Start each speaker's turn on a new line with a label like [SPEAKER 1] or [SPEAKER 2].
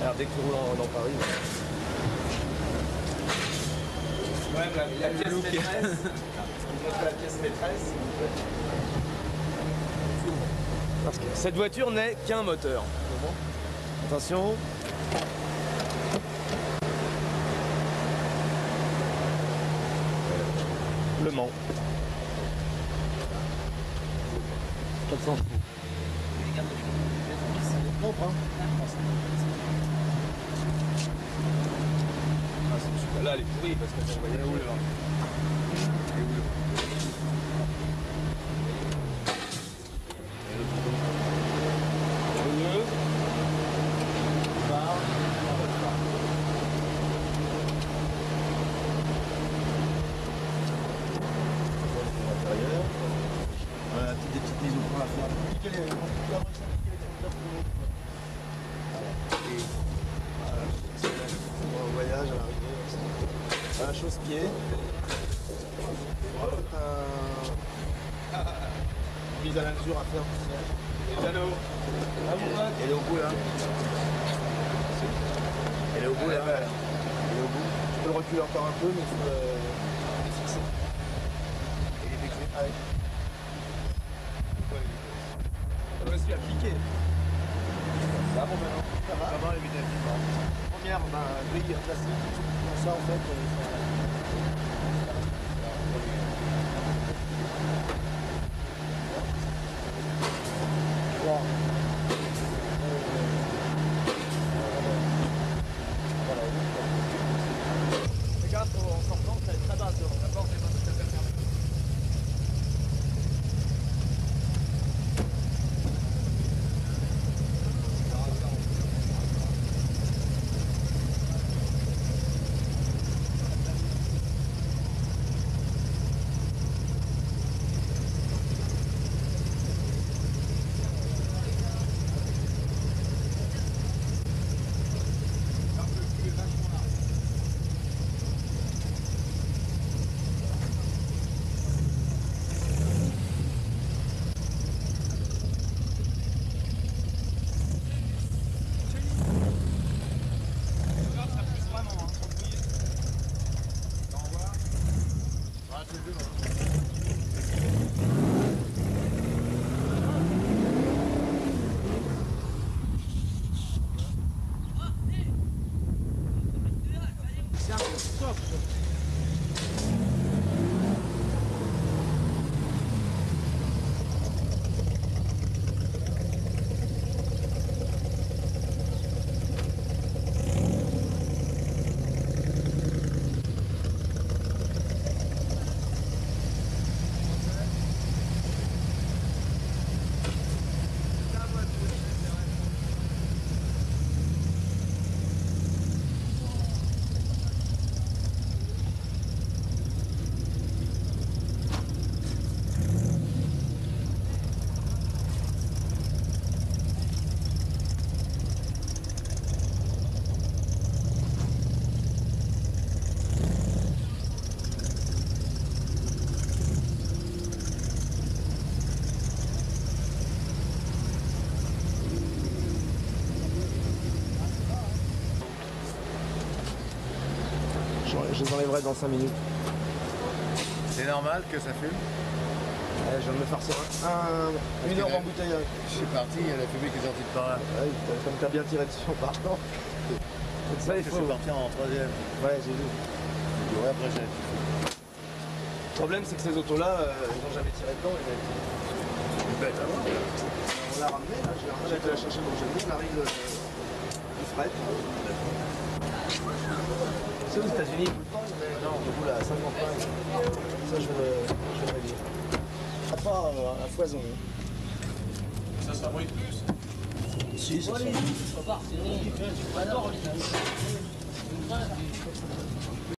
[SPEAKER 1] Alors dès que tu roules en- dans Paris.
[SPEAKER 2] Ouais, la, la pièce maîtresse. Je montre la pièce maîtresse.
[SPEAKER 1] Parce que cette voiture n'est qu'un moteur. Attention. Le Mans. 400 chevaux. Propre, Ah. Là, elle est pourrie parce que ça voyait où là Mieux.
[SPEAKER 3] Voilà, des petites mises au point à faire. Quel est- Voilà, c'est un voyage à. Voilà, chausse-pied. Un... mise à la mesure à faire. Elle est au bout là. Elle est au bout là. Elle est au bout. Tu peux encore un peu, mais il faut le. Et fixé. Ah, ouais.
[SPEAKER 2] Je me suis appliqué.
[SPEAKER 3] Ça va, maintenant Ça va Ça va, Première, ben, grille classique. Ça, en fait,
[SPEAKER 1] Je, je les enlèverai dans 5 minutes.
[SPEAKER 3] C'est normal que ça fume
[SPEAKER 1] Ouais, je viens de me farcir un, un- une heure en bouteille.
[SPEAKER 3] Je suis parti, il y a la fumée qui est sortie de par là.
[SPEAKER 1] Ouais, comme t'as bien tiré dessus en partant. C'est ça, il
[SPEAKER 3] Je
[SPEAKER 1] faut.
[SPEAKER 3] suis parti en troisième.
[SPEAKER 1] Ouais, j'ai vu.
[SPEAKER 3] Ouais, après j'ai.
[SPEAKER 1] Le problème, c'est que ces autos-là, euh, ils n'ont jamais tiré dedans.
[SPEAKER 3] Une bête à voir.
[SPEAKER 1] On l'a ramené, là, j'ai j'ai été la chercher dans le génie, on arrive euh, du fret. C'est aux États-Unis, non, on roule à 55. Ça, je vais le, je vais le régler. À pas euh, à foison. hein.
[SPEAKER 2] Ça, ça brille plus.
[SPEAKER 1] Si, c'est ça.